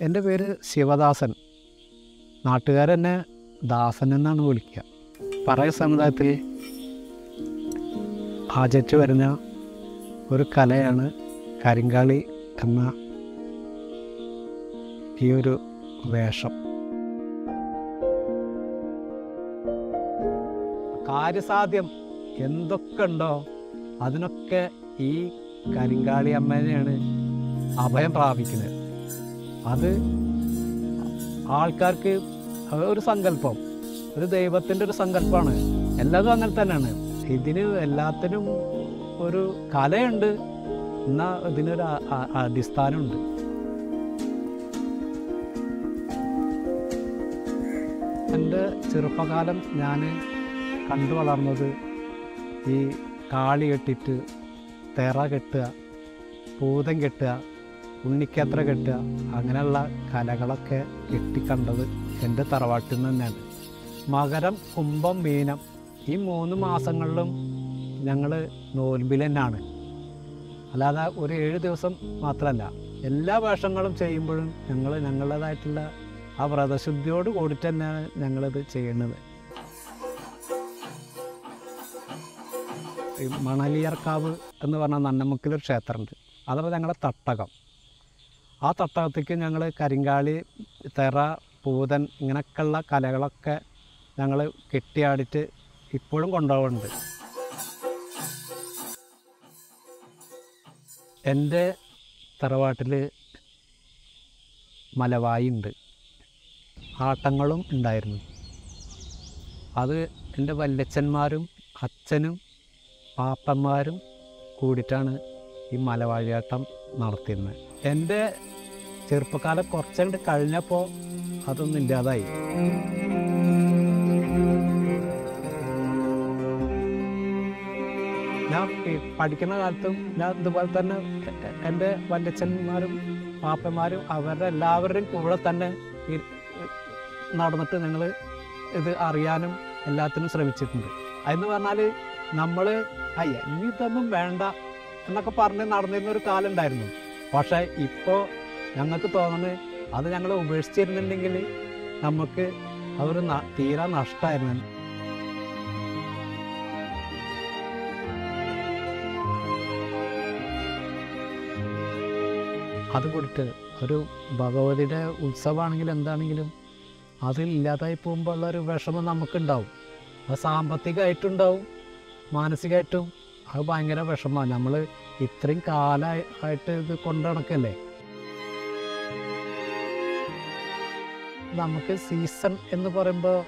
എന്റെ പേര് ശിവദാസൻ. നാട്ടുകാരെന്നെ ദാസൻ എന്നാണ് വിളിക്കുക. പറയ സമുദായത്തിൽ ആചരിച്ചു വരുന്ന ഒരു കലയാണ് കരിങ്കാളി എന്ന ഈ ഒരു വേഷം. കാര്യസാധ്യം എന്തൊക്കെ ഉണ്ടോ അതിനൊക്കെ ഈ കരിങ്കാളി അമ്മേനെയാണ് അഭയം പ്രാപിക്കുന്നത്. അത് ആൾക്കാർക്ക് ഒരു സങ്കല്പം. ഒരു ദൈവത്തിന്റെ ഒരു സങ്കല്പമാണ്. എല്ലാതും അങ്ങനെ തന്നെയാണ്. ഇതിന് എല്ലാത്തിനും ഒരു കലയുണ്ട്. എന്നാൽ ഇതിനൊരു അടിസ്ഥാനമുണ്ട്. എന്റെ ചെറുപ്പകാലം ഞാൻ കണ്ടു വളർന്നത് ഈ കാളി കെട്ടിട്ട് തെറ കെട്ടുക പൂതം കെട്ടുക ഉണ്ണിക്കത്ര കെട്ടുക? അങ്ങനെയുള്ള കലകളൊക്കെ കെട്ടിക്കണ്ടത് എന്റെ തറവാട്ടിൽ നിന്ന് തന്നെയാണ് മകരം കുംഭം മീനം ഈ മൂന്ന് മാസങ്ങളിലും ഞങ്ങൾ നോൽമ്പിൽ തന്നെയാണ്. അല്ലാതെ ഒരു ഏഴ് ദിവസം മാത്രമല്ല എല്ലാ വേഷങ്ങളും ചെയ്യുമ്പോഴും ഞങ്ങൾ ഞങ്ങളുടേതായിട്ടുള്ള ആ വ്രതശുദ്ധിയോട് കൂടിയിട്ട് തന്നെയാണ് ഞങ്ങളിത് ചെയ്യുന്നത്. മണലിയർക്കാവ് എന്ന് പറഞ്ഞ നന്നമുക്കിലൊരു ക്ഷേത്രമുണ്ട്. അതുപോലെ ഞങ്ങളുടെ തട്ടകം. ആ തട്ടകത്തേക്ക് ഞങ്ങൾ കരിങ്കാളി തെറ പൂതൻ ഇങ്ങനെയൊക്കെയുള്ള കലകളൊക്കെ ഞങ്ങൾ കെട്ടിയാടിയിട്ട് ഇപ്പോഴും കൊണ്ടുപോകുന്നുണ്ട് എന്റെ തറവാട്ടിൽ മലവായി ഉണ്ട് ആട്ടങ്ങളും ഉണ്ടായിരുന്നു. അത് എന്റെ വല്യച്ഛന്മാരും അച്ഛനും പാപ്പന്മാരും കൂടിയിട്ടാണ് ഈ മലവാഴിയാട്ടം നടത്തിയിരുന്നത്. എന്റെ ചെറുപ്പക്കാലം കുറച്ചുകൊണ്ട് കഴിഞ്ഞപ്പോൾ അതൊന്നും ഇല്ലാതായി. ഞാൻ പഠിക്കുന്ന കാലത്തും ഞാൻ ഇതുപോലെ തന്നെ എന്റെ വല്യച്ഛന്മാരും പാപ്പന്മാരും അവരുടെ എല്ലാവരുടെയും കൂടെ തന്നെ നടന്നിട്ട് ഞങ്ങൾ ഇത് അറിയാനും എല്ലാത്തിനും ശ്രമിച്ചിട്ടുണ്ട്. അതെന്ന് പറഞ്ഞാൽ നമ്മൾ അയ്യ ഇനി ഇതൊന്നും വേണ്ട എന്നൊക്കെ പറഞ്ഞ് നടന്നിരുന്ന ഒരു കാലം ഉണ്ടായിരുന്നു. പക്ഷേ ഇപ്പോൾ ഞങ്ങൾക്ക് തോന്നുന്നത് അത് ഞങ്ങൾ ഉപേക്ഷിച്ചിരുന്നുണ്ടെങ്കിൽ നമുക്ക് അതൊരു തീരാ നഷ്ടമായിരുന്നു അത് കൊടുത്ത് ഒരു ഭഗവതിയുടെ ഉത്സവമാണെങ്കിലും എന്താണെങ്കിലും അതില്ലാതായി പോകുമ്പോൾ ഉള്ള ഒരു വിഷമം നമുക്കുണ്ടാവും. അത് സാമ്പത്തികമായിട്ടുണ്ടാവും മാനസികമായിട്ടും അത് ഭയങ്കര വിഷമമാണ്. നമ്മൾ ഇത്രയും കാലമായിട്ട് ഇത് കൊണ്ടു നടക്കല്ലേ? നമുക്ക് സീസൺ എന്ന് പറയുമ്പോൾ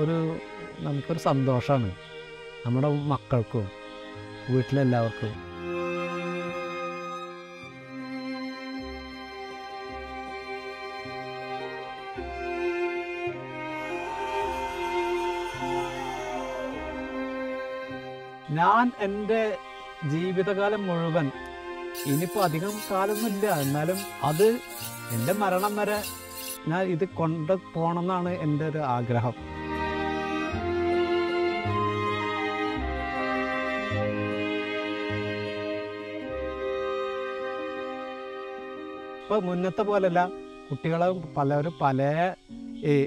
ഒരു നമുക്കൊരു സന്തോഷമാണ് നമ്മുടെ മക്കൾക്കും വീട്ടിലെല്ലാവർക്കും. ഞാൻ എന്റെ ജീവിതകാലം മുഴുവൻ ഇനിയിപ്പോൾ അധികം കാലമൊന്നുമില്ല എന്നാലും അത് എന്റെ മരണം വരെ ഞാൻ ഇത് കൊണ്ട് പോകണമെന്നാണ് എന്റെ ഒരു ആഗ്രഹം. ഇപ്പോൾ മുന്നത്തെ പോലെയല്ല കുട്ടികളും പലരും പല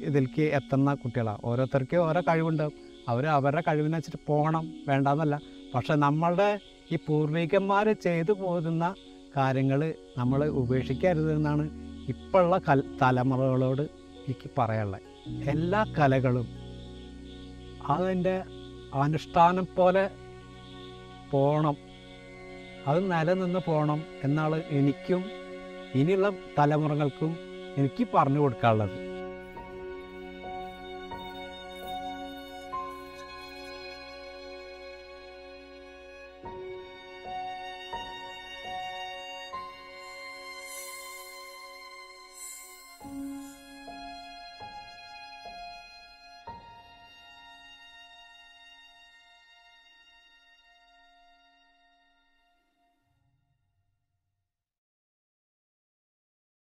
ഇതിലേക്ക് എത്തുന്ന കുട്ടികളാണ് ഓരോരുത്തർക്ക് ഓരോ കഴിവുണ്ടാവും അവർ അവരുടെ കഴിവിനെ വെച്ചിട്ട് പോകണം വേണ്ടെന്നല്ല. പക്ഷെ നമ്മളുടെ ഈ പൂർവികന്മാർ ചെയ്തു പോരുന്ന കാര്യങ്ങൾ നമ്മൾ ഉപേക്ഷിക്കരുത് എന്നാണ് ഇപ്പോഴുള്ള കൽ തലമുറകളോട് എനിക്ക് പറയാനുള്ളത് എല്ലാ കലകളും അതിന്റെ അനുഷ്ഠാനം പോലെ പോകണം അത് നിലനിന്ന് പോകണം എന്നാണ് എനിക്കും ഇനിയുള്ള തലമുറകൾക്കും എനിക്ക് പറഞ്ഞു കൊടുക്കാനുള്ളത്.